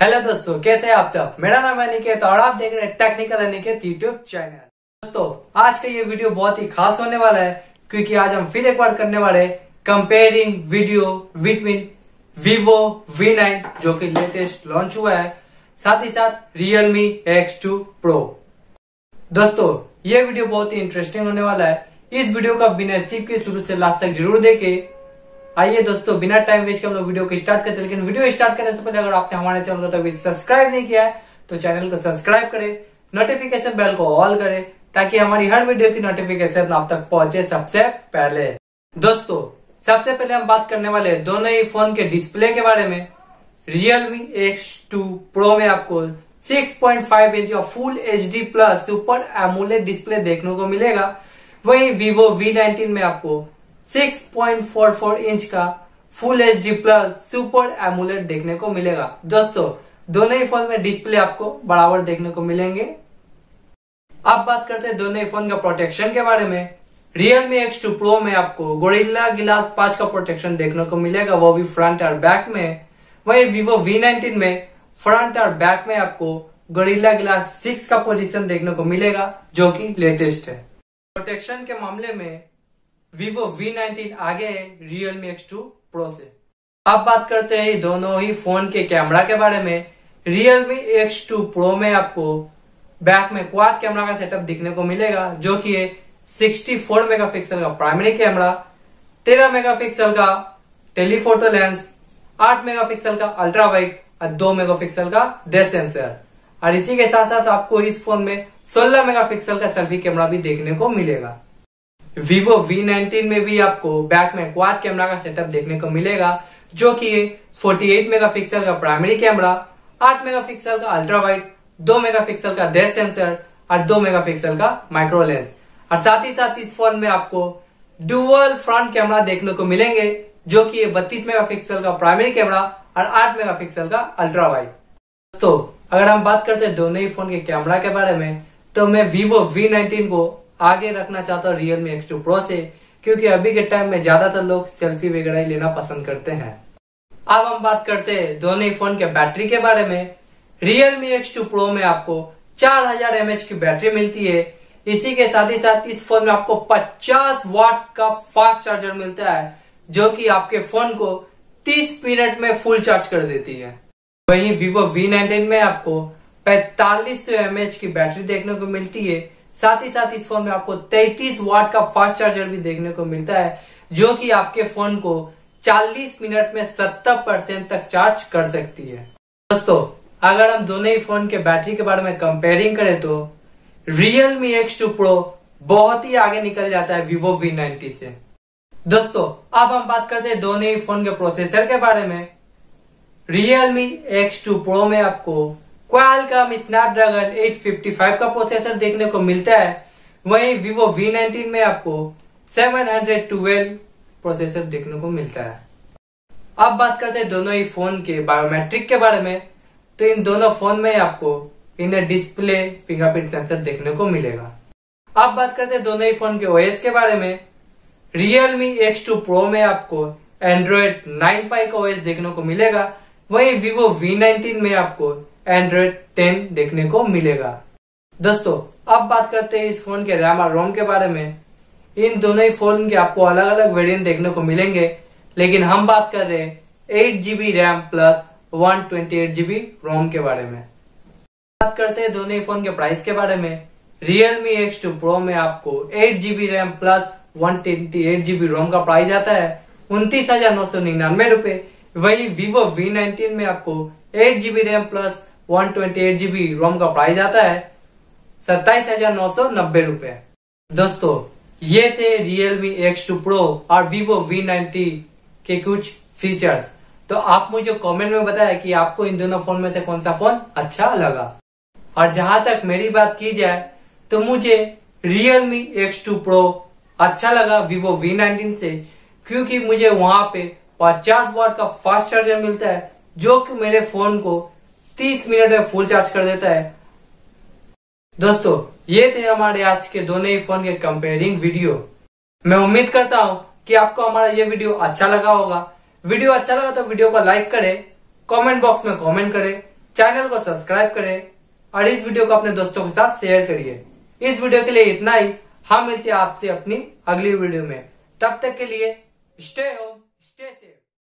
Hello दोस्तों, कैसे हैं आप सब? मेरा नाम है अनिकेत और आप देख रहे हैं टेक्निकल अनिकेत यूट्यूब चैनल दोस्तों, आज का ये वीडियो बहुत ही खास होने वाला है, क्योंकि आज हम फिर एक बार करने वाले comparing video between Vivo V9 जो कि लेटेस्ट लॉन्च हुआ है, साथ ही साथ रियलमी एक्स टू प्रो दोस्तों, ये वीडियो बहुत ही इंटरेस्टिंग होने वाला है। इस वीडियो का बिना स्किप के शुरू से लास्ट तक ज़रूर देखे। आइए दोस्तों, बिना टाइम वेस्ट के हम लोग वीडियो को स्टार्ट करते हैं, लेकिन वीडियो स्टार्ट करने से पहले अगर आपने हमारे चैनल को तो अभी सब्सक्राइब नहीं किया है तो चैनल को सब्सक्राइब करें नोटिफिकेशन बेल को ऑल करें, ताकि हमारी हर वीडियो की नोटिफिकेशन आप तक पहुँचे सबसे पहले। दोस्तों, सबसे पहले हम बात करने वाले दोनों ही फ़ोन के डिस्प्ले के बारे में। Realme X2 Pro में आपको 6.5 इंच और full H D plus super AMOLED display देखने को मिलेगा। वहीं Vivo V19 में आपको 6.44 इंच का full H D plus super AMOLED देखने को मिलेगा। दोस्तों, दोनों ही फ़ोन में डिस्प्ले आपको बराबर देखने को मिलेंगे। अब बात करते हैं दोनों ही फ़ोन का प्रोटेक्शन के बारे में। Realme X2 Pro में आपको गोरिल्ला गिलास 5 का प्रोटेक्शन देखने को मिलेगा, वो भी फ्रंट और बैक में। वहीं Vivo V19 में फ्रंट और बैक में आपको गोरिल्ला गिलास 6 का पोजीशन देखने को मिलेगा, जो कि लेटेस्ट है। प्रोटेक्शन के मामले में Vivo V19 आगे है, Realme X2 Pro से। अब बात करते हैं दोनों ही फ़ोन के कैमरा के बारे में। Realme X2 Pro में आपको बैक में क्वाड कैमरा का सेटअप दिखने को मिलेगा, जो कि है 64 मेगापिक्सल का प्राइमरी कैमरा 13 मेगापिक्सल का टेलीफोटो लेंस 8 मेगापिक्सल का अल्ट्रा वाइट और 2 मेगापिक्सल का डेथ सेंसर और इसी के साथ साथ आपको इस फ़ोन में 16 मेगापिक्सल का सेल्फी कैमरा भी देखने को मिलेगा। Vivo V19 में भी आपको बैक में क्वाड कैमरा का सेटअप देखने को मिलेगा, जो कि 48 मेगापिक्सल का प्राइमरी कैमरा 8 मेगापिक्सल का अल्ट्रा वाइड 2 मेगापिक्सल का डेथ सेंसर और 2 मेगापिक्सल का माइक्रो लेंस और साथ ही साथ इस फ़ोन में आपको डुअल फ्रंट कैमरा देखने को मिलेंगे, जो कि बत्तीस मेगापिक्सल का प्राइमरी कैमरा और 8 मेगापिक्सल का अल्ट्रा वाइड दोस्तों, अगर हम बात करते हैं दोनों ही फ़ोन के कैमरा के बारे में तो मैं Vivo V19 को आगे रखना चाहता हूँ Realme X2 प्रो से, क्योंकि अभी के टाइम में ज़्यादातर लोग सेल्फी वगैरह ही लेना पसंद करते हैं। अब हम बात करते हैं दोनों ही फ़ोन के बैटरी के बारे में। रियलमी एक्स टू प्रो में आपको 4000 mAh की बैटरी मिलती है। इसी के साथ ही साथ इस फ़ोन में आपको 50 वाट का फास्ट चार्जर मिलता है, जो कि आपके फ़ोन को 30 मिनट में फुल चार्ज कर देती है। वहीं Vivo V19 में आपको 4500 mAh की बैटरी देखने को मिलती है। साथ ही साथ इस फ़ोन में आपको 33 वाट का फास्ट चार्जर भी देखने को मिलता है, जो कि आपके फ़ोन को 40 मिनट में 70 परसेंट तक चार्ज कर सकती है। दोस्तों, अगर हम दोनों ही फ़ोन के बैटरी के बारे में कंपेयरिंग करें तो Realme X2 Pro बहुत ही आगे निकल जाता है Vivo V90 से। दोस्तों, अब हम बात करते हैं दोनों ही फ़ोन के प्रोसेसर के बारे में। Realme X2 Pro में आपको Qualcomm Snapdragon 855 का प्रोसेसर देखने को मिलता है। वहीं Vivo V19 में आपको 712 प्रोसेसर देखने को मिलता है। अब बात करते हैं दोनों ही फ़ोन के बायोमेट्रिक के बारे में। तो इन दोनों फ़ोन में आपको इन्हें डिस्प्ले फिंगरप्रिंट सेंसर देखने को मिलेगा। अब बात करते हैं दोनों ही फ़ोन के ओएस के बारे में। Realme X2 Pro में आपको Android 9 पाई का ओएस देखने को मिलेगा। वहीं Vivo V19 में आपको Android 10 देखने को मिलेगा। दोस्तों, अब बात करते हैं इस फ़ोन के रैम और रोम के बारे में। इन दोनों ही फ़ोन के आपको अलग अलग वेरिएंट देखने को मिलेंगे, लेकिन हम बात कर रहे हैं eight GB RAM plus one twenty eight GB ROM के बारे में। बात करते हैं दोनों ही फ़ोन के प्राइस के बारे में। Realme X2 Pro में आपको eight GB RAM plus one twenty eight GB ROM का प्राइस आता है, उनतीस हज़ार नौ सौ निन्यानवे रूपए। वही Vivo V19 में आपको eight GB RAM plus one twenty eight GB ROM का प्राइस आता है, सत्ताईस हज़ार नौ सौ नब्बे रूपए। दोस्तों, ये थे रियलमी एक्स टू प्रो और Vivo V90 के कुछ फीचर्स तो आप मुझे कमेंट में बताया कि आपको इन दोनों फ़ोन में से कौन सा फ़ोन अच्छा लगा। और जहाँ तक मेरी बात की जाए तो मुझे Realme X2 Pro अच्छा लगा Vivo V19 से, क्योंकि मुझे वहाँ पे 50 वाट का फास्ट चार्जर मिलता है, जो कि मेरे फ़ोन को 30 मिनट में फुल चार्ज कर देता है। दोस्तों, ये थे हमारे आज के दोनों ही फ़ोन के कंपेयरिंग वीडियो मैं उम्मीद करता हूँ कि आपको हमारा ये वीडियो अच्छा लगा होगा। वीडियो अच्छा लगा तो वीडियो को लाइक करें कमेंट बॉक्स में कमेंट करें चैनल को सब्सक्राइब करें और इस वीडियो को अपने दोस्तों के साथ शेयर करिए। इस वीडियो के लिए इतना ही। हम मिलते हैं आपसे अपनी अगली वीडियो में। तब तक के लिए स्टे होम स्टे सेफ़